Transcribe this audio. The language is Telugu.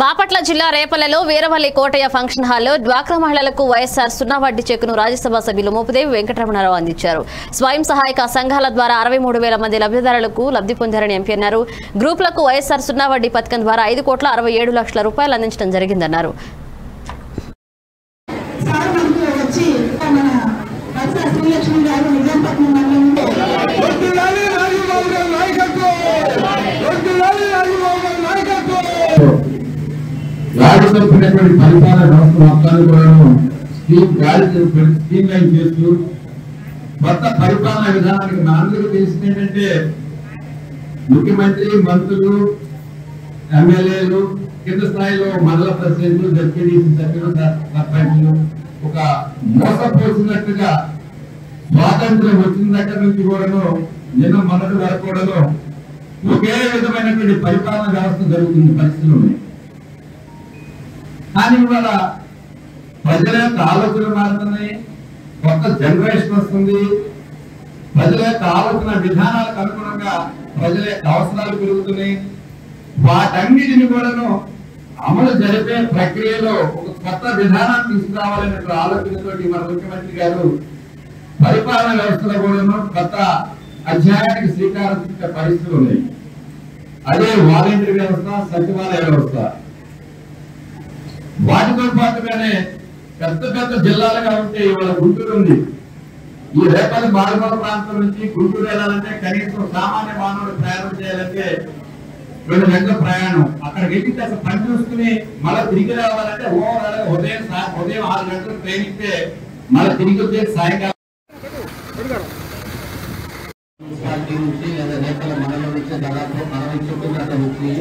బాపట్ల జిల్లా రేపల్లెలో వీరవల్లి కోటయ్య ఫంక్షన్ హాల్లో డ్వాక్రా మహిళలకు వైఎస్ఆర్ సున్నా వడ్డీ చెక్కును రాజ్యసభ సభ్యులు మోపుదేవి వెంకటరమణారావు అందించారు. స్వయం సహాయక సంఘాల ద్వారా అరవై మూడు వేల మంది లబ్ధిదారులకు లబ్ధి పొందారని ఎంపీ అన్నారు. గ్రూపులకు వైఎస్ఆర్ సున్నా వడ్డీ పథకం ద్వారా ఐదు కోట్ల అరవై ఏడు లక్షల రూపాయలు అందించడం జరిగిందన్నారు. సార్ తప్పినటువంటి పరిపాలన వ్యవస్థ మొత్తాన్ని కూడా స్కీమ్ గాడి స్కీమ్ లైన్ చేస్తూ కొత్త పరిపాలన విధానానికి మనందరికీ తెలిసింది ఏంటంటే ముఖ్యమంత్రి మంత్రులు ఎమ్మెల్యేలు కింద స్థాయిలో మండల ప్రెసిడెంట్లు జడ్పీటీసీ సభ్యులు సర్- సర్పంచ్లు ఒక మోసపోసినట్టుగా స్వాతంత్రం వచ్చిన దగ్గర నుంచి కూడాను నిన్న మొదటి వరకు కూడాను ఒకే విధమైనటువంటి పరిపాలన వ్యవస్థ జరుగుతున్న పరిస్థితులు ఉన్నాయి. కానీ ఇవాళ ప్రజల యొక్క ఆలోచనలు మారుతున్నాయి. కొత్త జనరేషన్ వస్తుంది. ప్రజల యొక్క ఆలోచన విధానాలకు అనుగుణంగా ప్రజల యొక్క అవసరాలు పెరుగుతున్నాయి. వాటన్నిటిని కూడాను అమలు జరిపే ప్రక్రియలో ఒక కొత్త విధానాన్ని తీసుకురావాలనే ఆలోచనతోటి మన ముఖ్యమంత్రి గారు పరిపాలన వ్యవస్థలో కూడాను కొత్త అధ్యాయానికి శ్రీకారం పరిస్థితులు ఉన్నాయి. అదే వాలంటీర్ వ్యవస్థ సచివాలయ వ్యవస్థ. వాటితో పాటుగానే పెద్ద పెద్ద జిల్లాలుగా ఉంటే ఇవాళ గుంటూరు ఉంది ఈ రేపల్లి బాలగొండ ప్రాంతం నుంచి గుంటూరు వెళ్ళాలంటే కనీసం సామాన్య మానవుడు ప్రయాణం చేయాలంటే రెండు గంటల ప్రయాణం. అక్కడ వెళ్ళి అసలు పని చూసుకుని మళ్ళీ తిరిగి రావాలంటే ఓవరాల్ ఉదయం ఉదయం ఆరు గంటలకు ట్రైన్ ఇస్తే మళ్ళీ తిరిగి వచ్చే సాయంకాలం మున్సిపాలిటీ నుంచి లేదా రేపల మండలం నుంచి దాదాపు అరవై చుట్టూ అక్కడ వచ్చి